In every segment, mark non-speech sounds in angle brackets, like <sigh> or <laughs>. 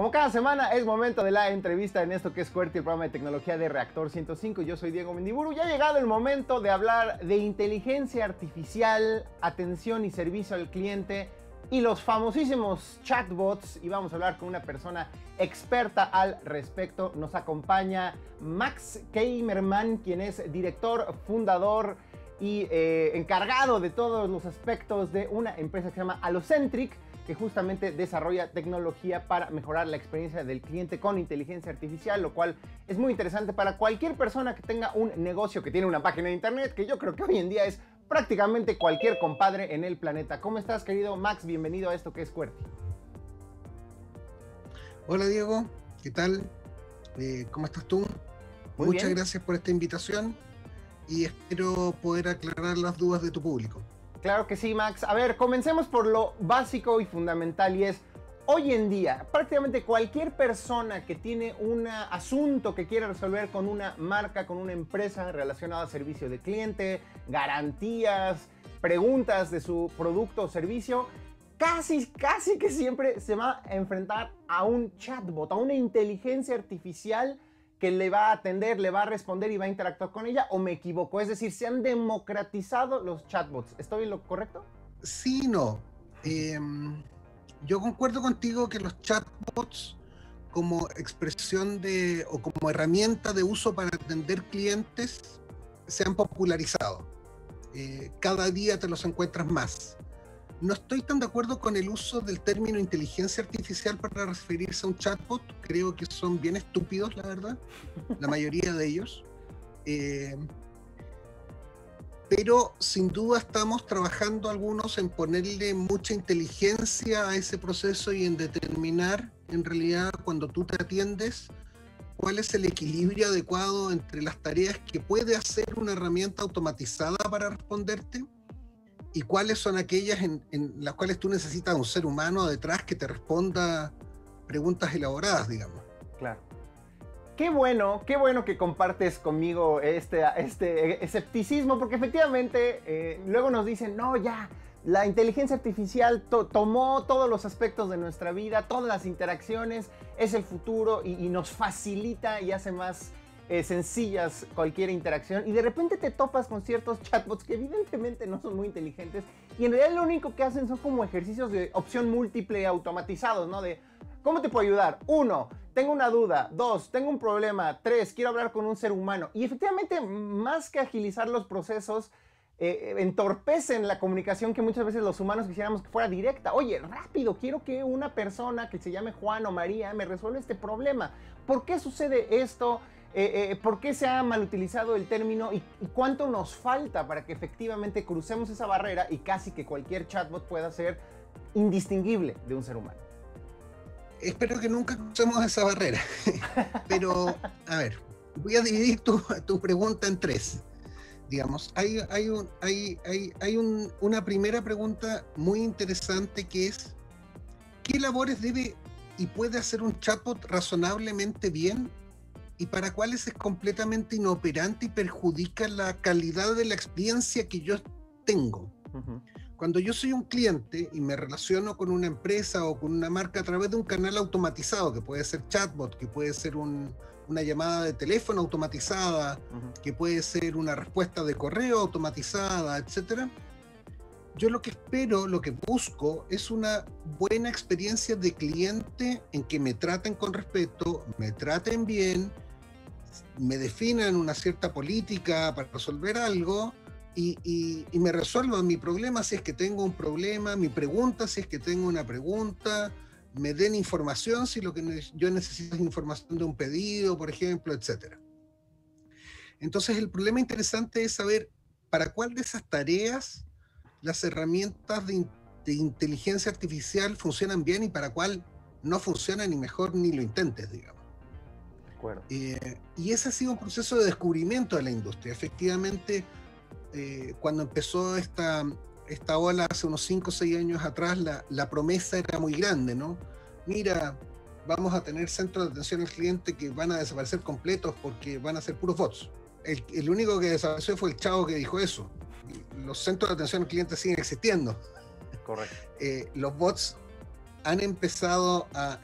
Como cada semana es momento de la entrevista en esto que es QWERTY, el programa de tecnología de Reactor 105. Yo soy Diego Mendiburu. Ya ha llegado el momento de hablar de inteligencia artificial, atención y servicio al cliente y los famosísimos chatbots. Y vamos a hablar con una persona experta al respecto. Nos acompaña Max Keimerman, quien es director, fundador y eh, encargado de todos los aspectos de una empresa que se llama Allocentric que justamente desarrolla tecnología para mejorar la experiencia del cliente con inteligencia artificial, lo cual es muy interesante para cualquier persona que tenga un negocio que tiene una página de internet, que yo creo que hoy en día es prácticamente cualquier compadre en el planeta. ¿Cómo estás, querido Max? Bienvenido a esto que es QWERTY. Hola, Diego. ¿Qué tal? Eh, ¿Cómo estás tú? Muchas gracias por esta invitación y espero poder aclarar las dudas de tu público. Claro que sí, Max. A ver, comencemos por lo básico y fundamental y es, hoy en día, prácticamente cualquier persona que tiene un asunto que quiere resolver con una marca, con una empresa relacionada a servicio de cliente, garantías, preguntas de su producto o servicio, casi, casi que siempre se va a enfrentar a un chatbot, a una inteligencia artificial que le va a atender, le va a responder y va a interactuar con ella, o me equivoco? Es decir, ¿se han democratizado los chatbots? ¿Estoy en lo correcto? Sí, no. Em, yo concuerdo contigo que los chatbots como expresión de o como herramienta de uso para atender clientes se han popularizado. Eh, cada día te los encuentras más. No estoy tan de acuerdo con el uso del término inteligencia artificial para referirse a un chatbot. Creo que son bien estúpidos, la verdad, la mayoría de ellos. Eh, pero sin duda estamos trabajando algunos en ponerle mucha inteligencia a ese proceso y en determinar, en realidad, cuando tú te atiendes, cuál es el equilibrio adecuado entre las tareas que puede hacer una herramienta automatizada para responderte y cuáles son aquellas en, las cuales tú necesitas un ser humano detrás que te responda preguntas elaboradas, digamos. Claro. Qué bueno, qué bueno que compartes conmigo este, este escepticismo, porque efectivamente eh, luego nos dicen, no, ya, la inteligencia artificial tomó todos los aspectos de nuestra vida, todas las interacciones, es el futuro y nos facilita y hace más eh, sencillas cualquier interacción y de repente te topas con ciertos <laughs> chatbots que evidentemente no son muy inteligentes y en realidad lo único que hacen son como ejercicios de opción múltiple automatizados, ¿no? De ¿cómo te puedo ayudar? Uno, tengo una duda. Dos, tengo un problema. Tres, quiero hablar con un ser humano. Y efectivamente, más que agilizar los procesos, eh, entorpecen la comunicación que muchas veces los humanos quisiéramos que fuera directa. Oye, rápido, quiero que una persona que se llame Juan o María me resuelva este problema. ¿Por qué sucede esto? Eh, eh, ¿Por qué se ha mal utilizado el término y, cuánto nos falta para que efectivamente crucemos esa barrera y casi que cualquier chatbot pueda ser indistinguible de un ser humano? Espero que nunca crucemos esa barrera. <laughs> Pero, a ver, voy a dividir tu, pregunta en tres. Digamos, hay, hay, una primera pregunta muy interesante que es, ¿qué labores debe y puede hacer un chatbot razonablemente bien y para cuáles es completamente inoperante y perjudica la calidad de la experiencia que yo tengo. Cuando yo soy un cliente y me relaciono con una empresa o con una marca a través de un canal automatizado, que puede ser chatbot, que puede ser una llamada de teléfono automatizada, que puede ser una respuesta de correo automatizada, etcétera, yo lo que espero, lo que busco es una buena experiencia de cliente en que me traten con respeto, me traten bien, me definan una cierta política para resolver algo y, me resuelvan mi problema si es que tengo un problema, mi pregunta si es que tengo una pregunta, me den información si lo que yo necesito es información de un pedido, por ejemplo, etc. Entonces el problema interesante es saber para cuál de esas tareas las herramientas de, de inteligencia artificial funcionan bien y para cuál no funcionan ni mejor ni lo intentes, digamos. Eh, y ese ha sido un proceso de descubrimiento de la industria. Efectivamente, eh, cuando empezó esta, esta ola hace unos 5 o 6 años atrás, la, la, promesa era muy grande, ¿no? Mira, vamos a tener centros de atención al cliente que van a desaparecer completos porque van a ser puros bots. El, el único que desapareció fue el chavo que dijo eso. Los centros de atención al cliente siguen existiendo. Correcto. Eh, los bots han empezado a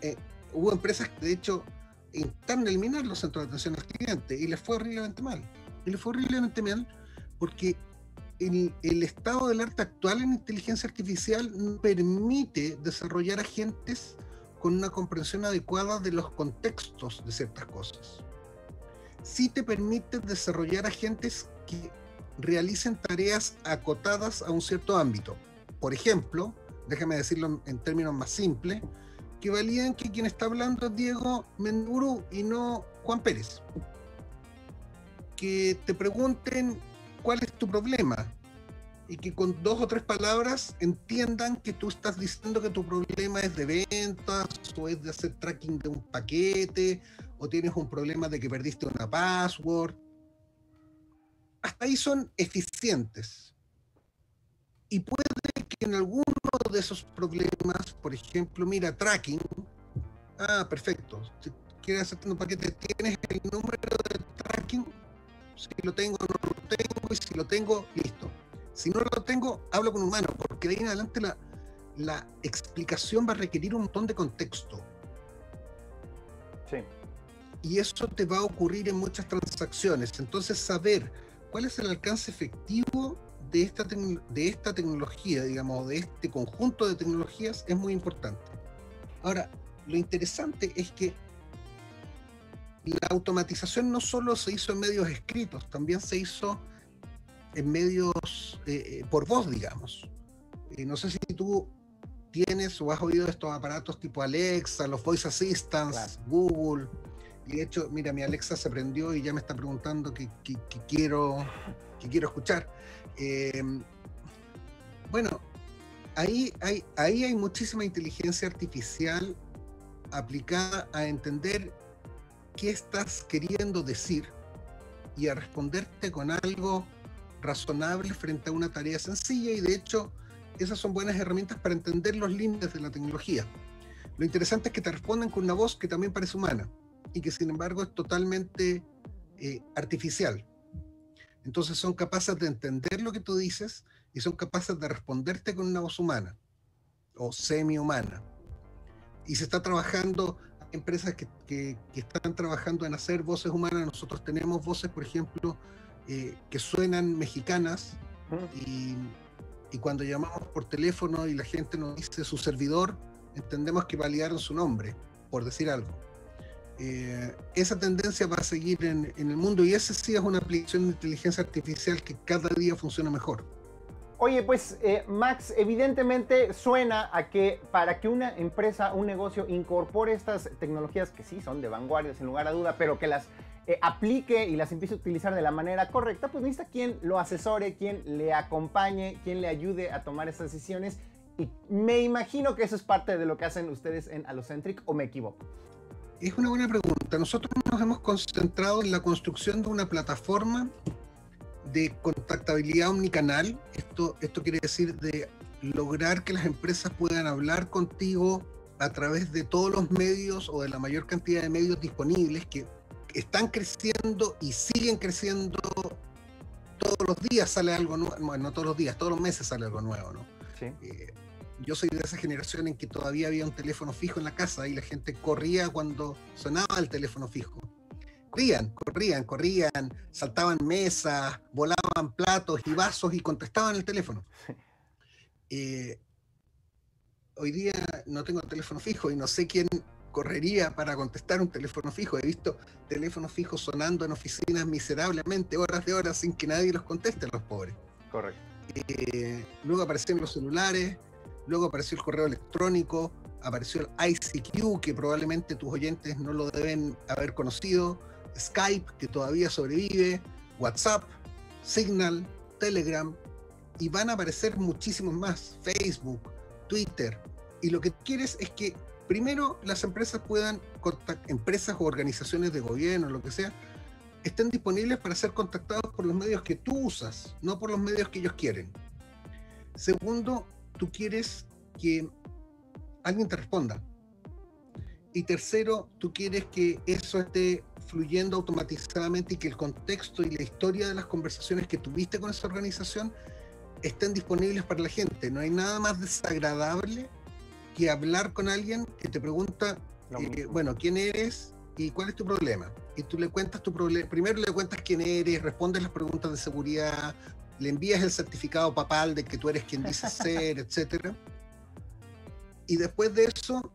hubo empresas que de hecho intentaron eliminar los centros de atención al cliente y les fue horriblemente mal. Y les fue horriblemente mal porque el, el estado del arte actual en inteligencia artificial permite desarrollar agentes con una comprensión adecuada de los contextos de ciertas cosas. Sí te permite desarrollar agentes que realicen tareas acotadas a un cierto ámbito. Por ejemplo, déjame decirlo en términos más simples, que valían que quien está hablando es Diego Menduru y no Juan Pérez. Que te pregunten cuál es tu problema y que con dos o tres palabras entiendan que tú estás diciendo que tu problema es de ventas o es de hacer tracking de un paquete o tienes un problema de que perdiste una password. Hasta ahí son eficientes. Y puede que en alguno de esos problemas, por ejemplo, mira, tracking. Ah, perfecto. Si quieres hacer un paquete, ¿tienes el número de tracking? Si lo tengo, no lo tengo. Y si lo tengo, listo. Si no lo tengo, hablo con un humano, porque de ahí en adelante la, la explicación va a requerir un montón de contexto. Sí. Y eso te va a ocurrir en muchas transacciones. Entonces, saber cuál es el alcance efectivo de esta, de esta tecnología, digamos, de este conjunto de tecnologías es muy importante. Ahora, lo interesante es que la automatización no solo se hizo en medios escritos, también se hizo en medios eh, eh, por voz, digamos. Eh, no sé si tú tienes o has oído estos aparatos tipo Alexa, los voice assistants, Google. Y de hecho, mira, mi Alexa se prendió y ya me está preguntando qué, quiero, qué quiero escuchar. Em, bueno, ahí hay, ahí hay muchísima inteligencia artificial aplicada a entender qué estás queriendo decir y a responderte con algo razonable frente a una tarea sencilla y de hecho esas son buenas herramientas para entender los límites de la tecnología. Lo interesante es que te responden con una voz que también parece humana y que sin embargo es totalmente eh, artificial. Entonces son capaces de entender lo que tú dices y son capaces de responderte con una voz humana o semi-humana. Y se está trabajando, hay empresas que, que, están trabajando en hacer voces humanas. Nosotros tenemos voces, por ejemplo, eh, que suenan mexicanas y, y, cuando llamamos por teléfono y la gente nos dice su servidor, entendemos que validaron su nombre, por decir algo. Eh, esa tendencia va a seguir en, el mundo y esa sí es una aplicación de inteligencia artificial que cada día funciona mejor. Oye, pues eh, Max, evidentemente suena a que para que una empresa, un negocio incorpore estas tecnologías que sí son de vanguardia, sin lugar a duda, pero que las eh, aplique y las empiece a utilizar de la manera correcta, pues necesita quien lo asesore, quien le acompañe, quien le ayude a tomar esas decisiones. Y me imagino que eso es parte de lo que hacen ustedes en Allocentric, o me equivoco. Es una buena pregunta. Nosotros nos hemos concentrado en la construcción de una plataforma de contactabilidad omnicanal. Esto, esto quiere decir de lograr que las empresas puedan hablar contigo a través de todos los medios o de la mayor cantidad de medios disponibles que están creciendo y siguen creciendo. Todos los días sale algo nuevo, bueno, no todos los días, todos los meses sale algo nuevo, ¿no? Sí. Eh, yo soy de esa generación en que todavía había un teléfono fijo en la casa y la gente corría cuando sonaba el teléfono fijo. Corrían, corrían, corrían, saltaban mesas, volaban platos y vasos y contestaban el teléfono. Eh, hoy día no tengo teléfono fijo y no sé quién correría para contestar un teléfono fijo. He visto teléfonos fijos sonando en oficinas miserablemente horas de horas sin que nadie los conteste los pobres. Correcto. Eh, luego aparecen los celulares, luego apareció el correo electrónico, apareció el ICQ, que probablemente tus oyentes no lo deben haber conocido, Skype, que todavía sobrevive, WhatsApp, Signal, Telegram, y van a aparecer muchísimos más, Facebook, Twitter. Y lo que quieres es que primero las empresas puedan, empresas o organizaciones de gobierno, lo que sea, estén disponibles para ser contactados por los medios que tú usas, no por los medios que ellos quieren. Segundo, tú quieres que alguien te responda. Y tercero, tú quieres que eso esté fluyendo automatizadamente y que el contexto y la historia de las conversaciones que tuviste con esa organización estén disponibles para la gente. No hay nada más desagradable que hablar con alguien que te pregunta Eh, bueno, ¿quién eres y cuál es tu problema? Y tú le cuentas tu problema. Primero le cuentas quién eres, respondes las preguntas de seguridad, le envías el certificado papal de que tú eres quien dices ser, <laughs> etc. Y después de eso,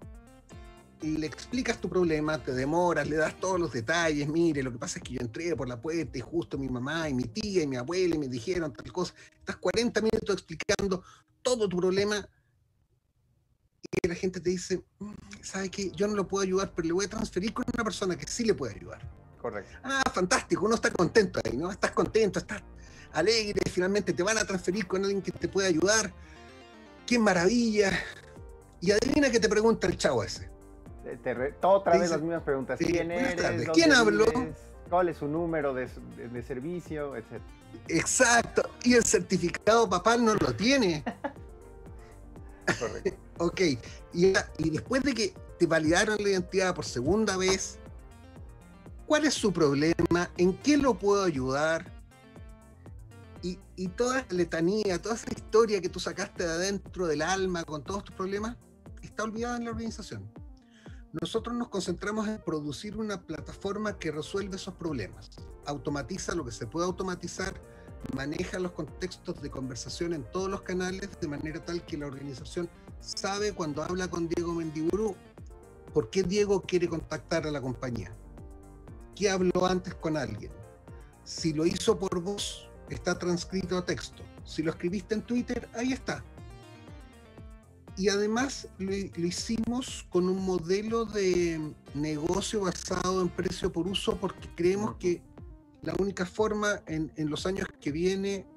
le explicas tu problema, te demoras, le das todos los detalles, mire, lo que pasa es que yo entré por la puerta y justo mi mamá y mi tía y mi abuela y me dijeron tal cosa. Estás 40 minutos explicando todo tu problema y la gente te dice, mm, ¿sabe qué? Yo no lo puedo ayudar, pero le voy a transferir con una persona que sí le puede ayudar. Correcto. Ah, fantástico, uno está contento ahí, ¿no? Estás contento, estás alegre, finalmente te van a transferir con alguien que te puede ayudar. ¡Qué maravilla! Y adivina que te pregunta el chavo ese. Te otra vez las mismas preguntas. ¿Quién eres? ¿Quién habló? ¿Cuál es su número de, servicio? Etcétera. Exacto. Y el certificado papá no lo tiene. <laughs> Correcto. <laughs> ok. Y, y después de que te validaron la identidad por segunda vez, ¿cuál es su problema? ¿En qué lo puedo ayudar? Y, toda esa letanía, toda esa historia que tú sacaste de adentro del alma con todos tus problemas, está olvidada en la organización. Nosotros nos concentramos en producir una plataforma que resuelve esos problemas, automatiza lo que se puede automatizar, maneja los contextos de conversación en todos los canales de manera tal que la organización sabe cuando habla con Diego Mendiburu por qué Diego quiere contactar a la compañía, qué habló antes con alguien, si lo hizo por voz, está transcrito a texto, si lo escribiste en Twitter, ahí está, y además lo, hicimos con un modelo de negocio basado en precio por uso porque creemos que la única forma en, en los años que viene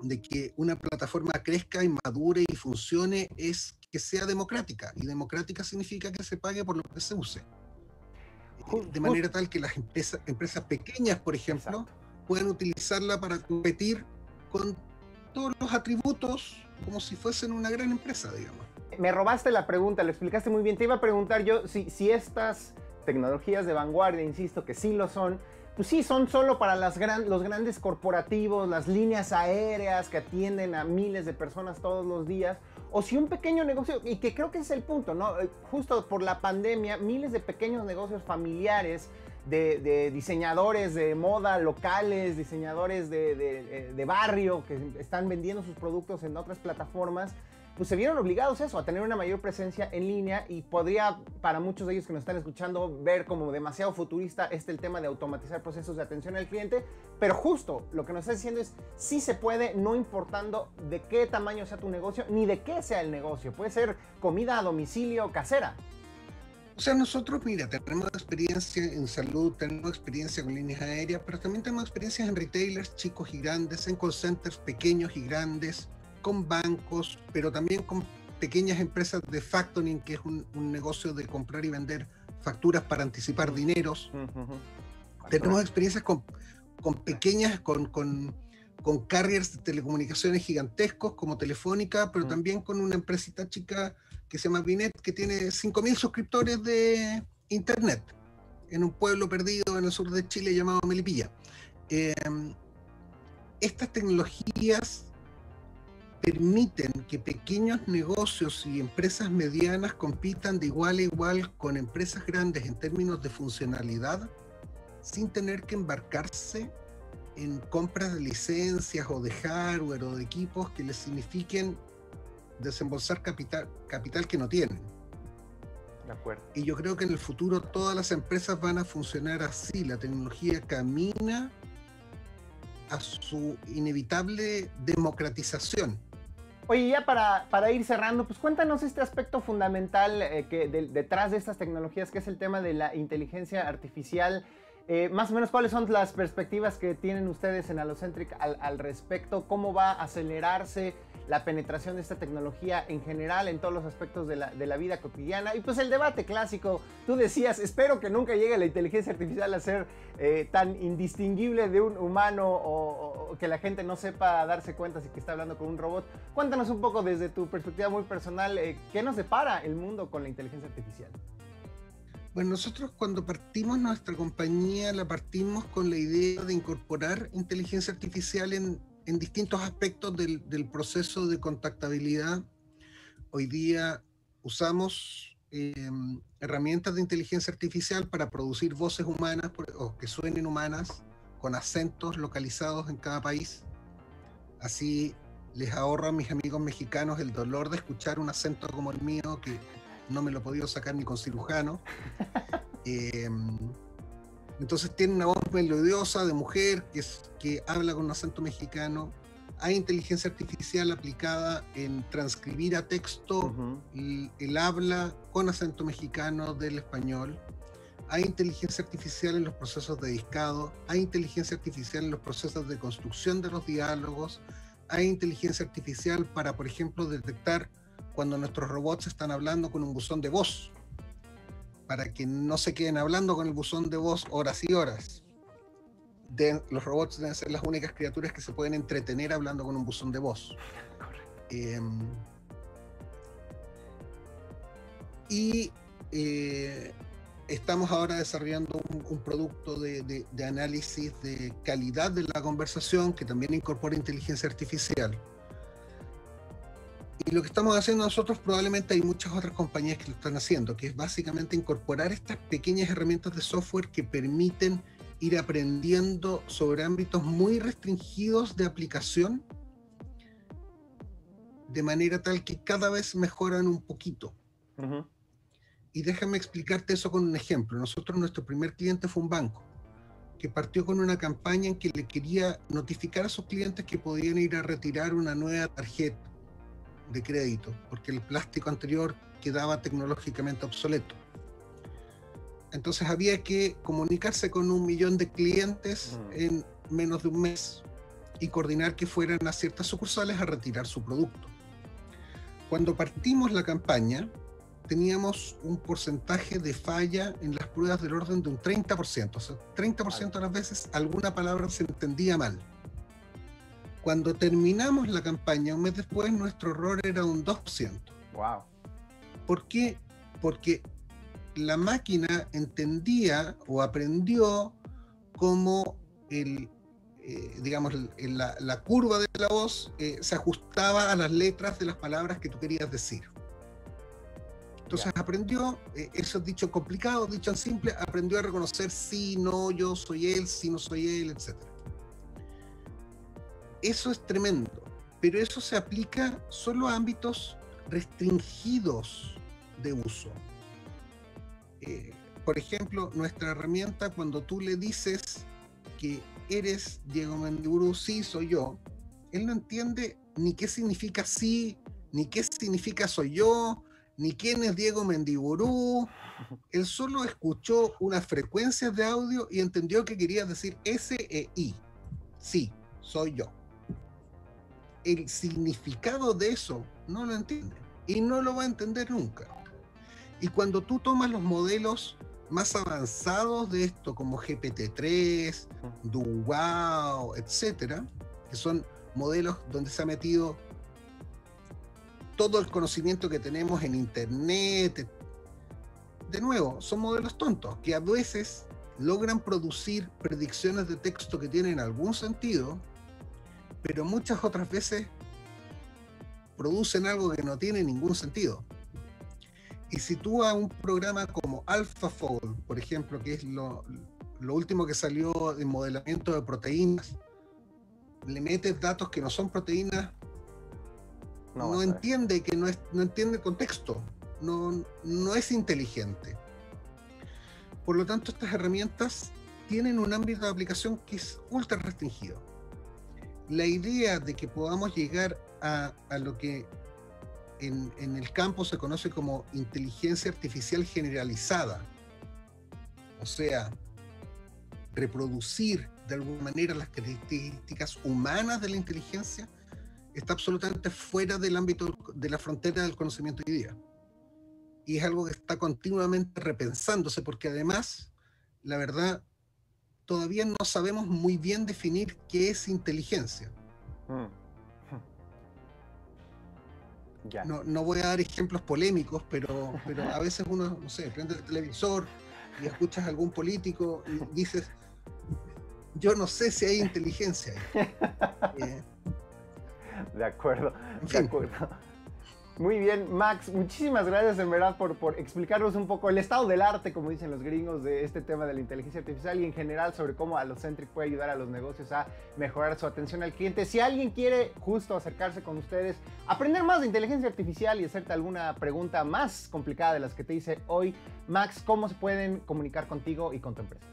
de que una plataforma crezca y madure y funcione es que sea democrática. Y democrática significa que se pague por lo que se use. De manera tal que las empresas, empresas pequeñas, por ejemplo, puedan utilizarla para competir con todos los atributos como si fuesen una gran empresa, digamos. Me robaste la pregunta, lo explicaste muy bien. Te iba a preguntar yo si, si estas tecnologías de vanguardia, insisto que sí lo son, pues sí, son solo para las gran, los grandes corporativos, las líneas aéreas que atienden a miles de personas todos los días, o si un pequeño negocio, y que creo que es el punto, ¿no? Justo por la pandemia, miles de pequeños negocios familiares de, diseñadores de moda locales, diseñadores de, de, barrio que están vendiendo sus productos en otras plataformas, pues se vieron obligados eso, a tener una mayor presencia en línea y podría para muchos de ellos que nos están escuchando ver como demasiado futurista este el tema de automatizar procesos de atención al cliente, pero justo lo que nos está diciendo es sí se puede, no importando de qué tamaño sea tu negocio ni de qué sea el negocio, puede ser comida a domicilio casera. O sea, nosotros, mira, tenemos experiencia en salud, tenemos experiencia con líneas aéreas, pero también tenemos experiencias en retailers chicos y grandes, en call centers pequeños y grandes, con bancos, pero también con pequeñas empresas de factoring, que es un, negocio de comprar y vender facturas para anticipar dineros. Tenemos experiencias con, con pequeñas, con, con, con, carriers de telecomunicaciones gigantescos como Telefónica, pero también con una empresita chica que se llama Binet, que tiene 5.000 suscriptores de Internet en un pueblo perdido en el sur de Chile llamado Melipilla. Em, estas tecnologías permiten que pequeños negocios y empresas medianas compitan de igual a igual con empresas grandes en términos de funcionalidad sin tener que embarcarse en compras de licencias o de hardware o de equipos que les signifiquen desembolsar capital, capital que no tienen. De acuerdo. Y yo creo que en el futuro todas las empresas van a funcionar así. La tecnología camina a su inevitable democratización. Oye, ya para, para ir cerrando, pues cuéntanos este aspecto fundamental eh, que detrás de estas tecnologías, que es el tema de la inteligencia artificial eh, más o menos, ¿cuáles son las perspectivas que tienen ustedes en Allocentric al, respecto? ¿Cómo va a acelerarse la penetración de esta tecnología en general en todos los aspectos de la, vida cotidiana? Y pues el debate clásico, tú decías, espero que nunca llegue la inteligencia artificial a ser eh, tan indistinguible de un humano o, que la gente no sepa darse cuenta si que está hablando con un robot. Cuéntanos un poco desde tu perspectiva muy personal, eh, ¿qué nos depara el mundo con la inteligencia artificial? Bueno, nosotros cuando partimos nuestra compañía la partimos con la idea de incorporar inteligencia artificial en, distintos aspectos del, proceso de contactabilidad. Hoy día usamos em, herramientas de inteligencia artificial para producir voces humanas o que suenen humanas con acentos localizados en cada país. Así les ahorro a mis amigos mexicanos el dolor de escuchar un acento como el mío que no me lo he podido sacar ni con cirujano. <laughs> Em, entonces tiene una voz melodiosa de mujer que, que habla con un acento mexicano. Hay inteligencia artificial aplicada en transcribir a texto el habla con acento mexicano del español. Hay inteligencia artificial en los procesos de discado. Hay inteligencia artificial en los procesos de construcción de los diálogos. Hay inteligencia artificial para, por ejemplo, detectar cuando nuestros robots están hablando con un buzón de voz para que no se queden hablando con el buzón de voz horas y horas. los robots deben ser las únicas criaturas que se pueden entretener hablando con un buzón de voz. Em, y eh, estamos ahora desarrollando un, producto de, análisis de calidad de la conversación que también incorpora inteligencia artificial y lo que estamos haciendo nosotros, probablemente hay muchas otras compañías que lo están haciendo, que es básicamente incorporar estas pequeñas herramientas de software que permiten ir aprendiendo sobre ámbitos muy restringidos de aplicación, de manera tal que cada vez mejoran un poquito. Y déjame explicarte eso con un ejemplo. Nosotros, nuestro primer cliente fue un banco, que partió con una campaña en que le quería notificar a sus clientes que podían ir a retirar una nueva tarjeta de crédito, porque el plástico anterior quedaba tecnológicamente obsoleto. Entonces había que comunicarse con un millón de clientes mm. en menos de un mes y coordinar que fueran a ciertas sucursales a retirar su producto. Cuando partimos la campaña, teníamos un porcentaje de falla en las pruebas del orden de un 30%. O sea, 30% de las veces alguna palabra se entendía mal. Cuando terminamos la campaña, un mes después, nuestro error era un 2%. Wow. ¿Por qué? Porque la máquina entendía o aprendió cómo el, eh, digamos, la, curva de la voz eh, se ajustaba a las letras de las palabras que tú querías decir. Entonces aprendió, eh, eso dicho complicado, dicho en simple, aprendió a reconocer si, no, yo soy él, si no soy él, etc eso es tremendo, pero eso se aplica solo a ámbitos restringidos de uso. Eh, por ejemplo, nuestra herramienta, cuando tú le dices que eres Diego Mendiburu, sí, soy yo, él no entiende ni qué significa sí, ni qué significa soy yo, ni quién es Diego Mendiburu. Él solo escuchó unas frecuencias de audio y entendió que quería decir S e. Sí, soy yo el significado de eso no lo entiende y no lo va a entender nunca. Y cuando tú tomas los modelos más avanzados de esto, como GPT-3, Duwao, etcétera, que son modelos donde se ha metido todo el conocimiento que tenemos en Internet. De nuevo, son modelos tontos que a veces logran producir predicciones de texto que tienen algún sentido, pero muchas otras veces producen algo que no tiene ningún sentido. Y si tú a un programa como AlphaFold, por ejemplo, que es lo, último que salió en modelamiento de proteínas, le metes datos que no son proteínas, no, entiende que no, es, no entiende el contexto, no, no es inteligente. Por lo tanto, estas herramientas tienen un ámbito de aplicación que es ultra restringido la idea de que podamos llegar a, lo que en, el campo se conoce como inteligencia artificial generalizada, o sea, reproducir de alguna manera las características humanas de la inteligencia, está absolutamente fuera del ámbito de la frontera del conocimiento hoy día. Y es algo que está continuamente repensándose, porque además, la verdad, todavía no sabemos muy bien definir qué es inteligencia. Mm. No, no, voy a dar ejemplos polémicos, pero, pero a veces uno, no sé, prende el televisor y escuchas a algún político y dices, yo no sé si hay inteligencia ahí. <laughs> Eh, de acuerdo, de acuerdo. Muy bien, Max, muchísimas gracias en verdad por, por explicarnos un poco el estado del arte, como dicen los gringos, de este tema de la inteligencia artificial y en general sobre cómo Allocentric puede ayudar a los negocios a mejorar su atención al cliente. Si alguien quiere justo acercarse con ustedes, aprender más de inteligencia artificial y hacerte alguna pregunta más complicada de las que te hice hoy, Max, ¿cómo se pueden comunicar contigo y con tu empresa?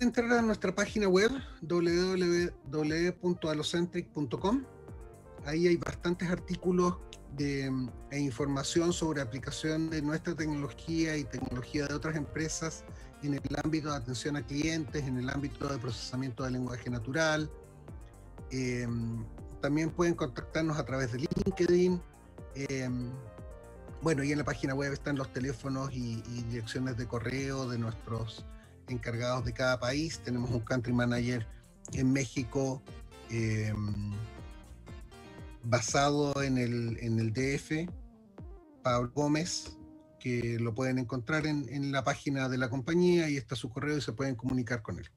Entrar a nuestra página web www.allocentric.com. Ahí hay bastantes artículos de, e información sobre aplicación de nuestra tecnología y tecnología de otras empresas en el ámbito de atención a clientes, en el ámbito de procesamiento de lenguaje natural. Em, también pueden contactarnos a través de LinkedIn. Em, bueno, y en la página web están los teléfonos y, direcciones de correo de nuestros encargados de cada país. Tenemos un country manager en México. Em, basado en el, en el DF, Pablo Gómez, que lo pueden encontrar en, en la página de la compañía y está su correo y se pueden comunicar con él.